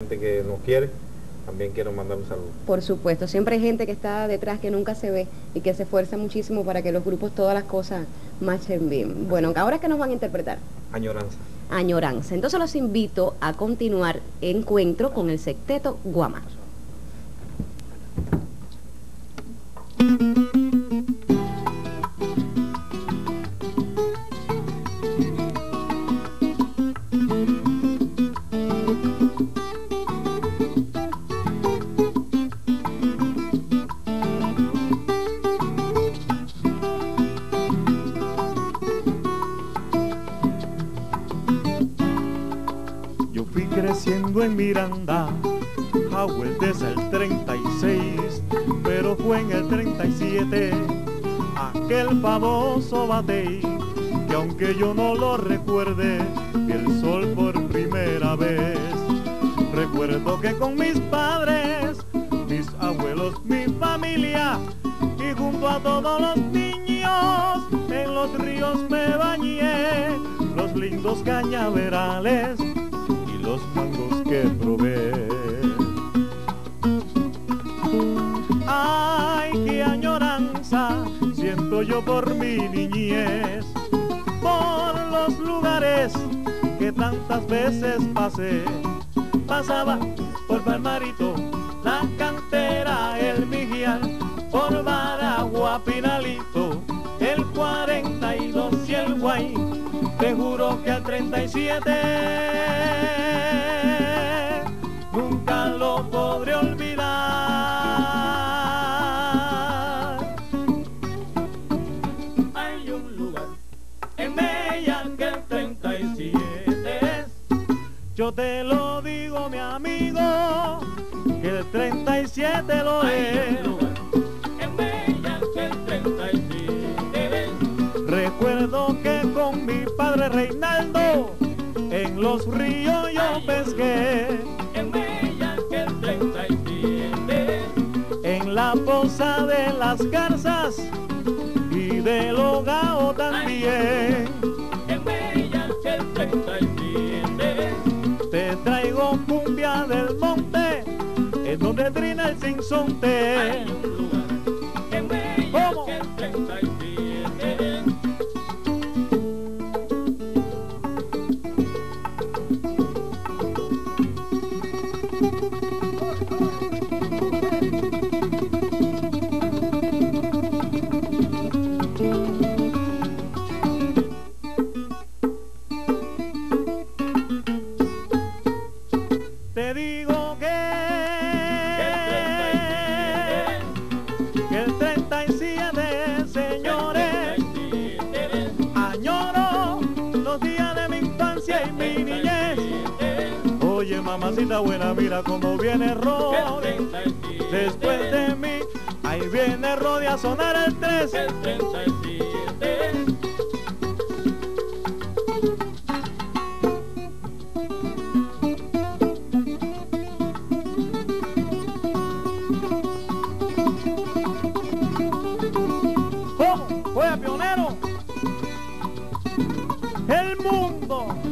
gente que nos quiere, también quiero mandar un saludo. Por supuesto, siempre hay gente que está detrás que nunca se ve y que se esfuerza muchísimo para que los grupos todas las cosas marchen bien. Bueno, ahora es que nos van a interpretar. Añoranza. Añoranza. Entonces los invito a continuar encuentro con el secteto Guama. Yo fui creciendo en Miranda, Howell desde el 36, pero fue en el 37 aquel famoso batey, que aunque yo no lo recuerde, vi el sol por primera vez. Recuerdo que con mis padres, mis abuelos, mi familia, y junto a todos los niños, en los ríos me bañé, los lindos cañaverales los mangos que probé. Ay, qué añoranza siento yo por mi niñez, por los lugares que tantas veces pasé. Pasaba por Palmarito, la cantera, el Migial, por Baragua, Pinalito, el 42 y el Guay. Te juro que al 37 Yo te lo digo, mi amigo, que el 37 lo es. En el 37 es. Recuerdo que con mi padre Reinaldo en los ríos yo pesqué. En Mella que el 37 En la poza de las garzas y del hogao también. ¿Cómo? Te digo mamacita buena, mira cómo viene Rod. Después de mí, ahí viene Rodi a sonar el 3. ¿Cómo? Oye, pionero. El mundo.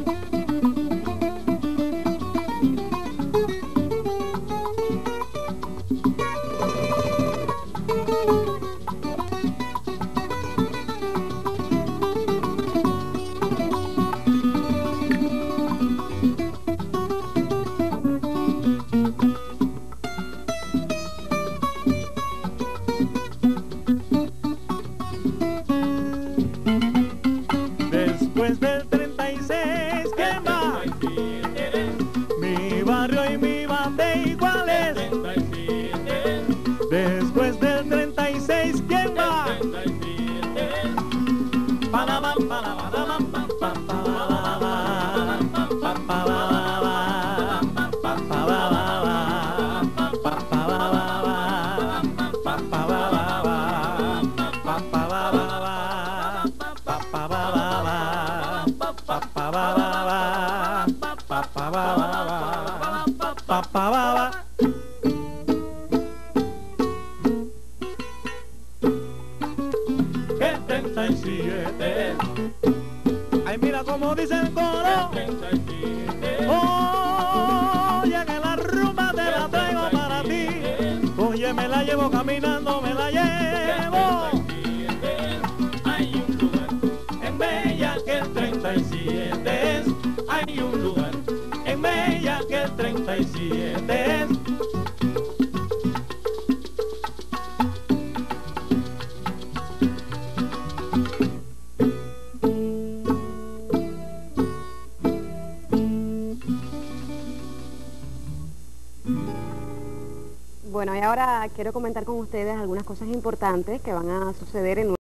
ba ba Ay, mira cómo dice el coro. El Bueno, y ahora quiero comentar con ustedes algunas cosas importantes que van a suceder en